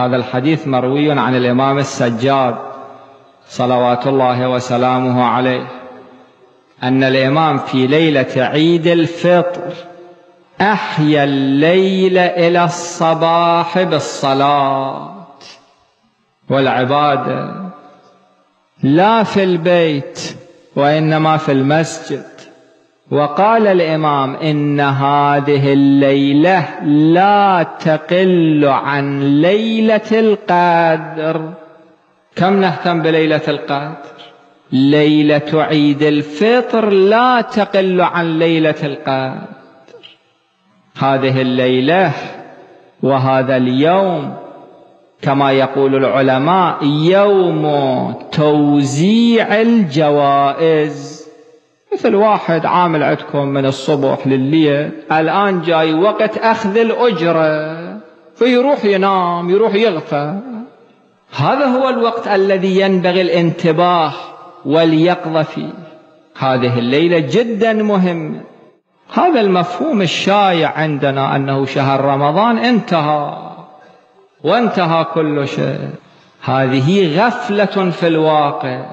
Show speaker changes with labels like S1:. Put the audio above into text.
S1: هذا الحديث مروي عن الإمام السجاد صلوات الله وسلامه عليه أن الإمام في ليلة عيد الفطر أحيا الليل إلى الصباح بالصلاة والعبادة. لا في البيت وإنما في المسجد. وقال الإمام إن هذه الليلة لا تقل عن ليلة القدر. كم نهتم بليلة القدر؟ ليلة عيد الفطر لا تقل عن ليلة القدر. هذه الليلة وهذا اليوم كما يقول العلماء يوم توزيع الجوائز. مثل واحد عامل عندكم من الصبح لليل الآن جاي وقت أخذ الأجرة فيروح ينام يروح يغفى هذا هو الوقت الذي ينبغي الانتباه واليقظة فيه. هذه الليلة جدا مهمة. هذا المفهوم الشائع عندنا أنه شهر رمضان انتهى وانتهى كل شيء. هذه غفلة في الواقع.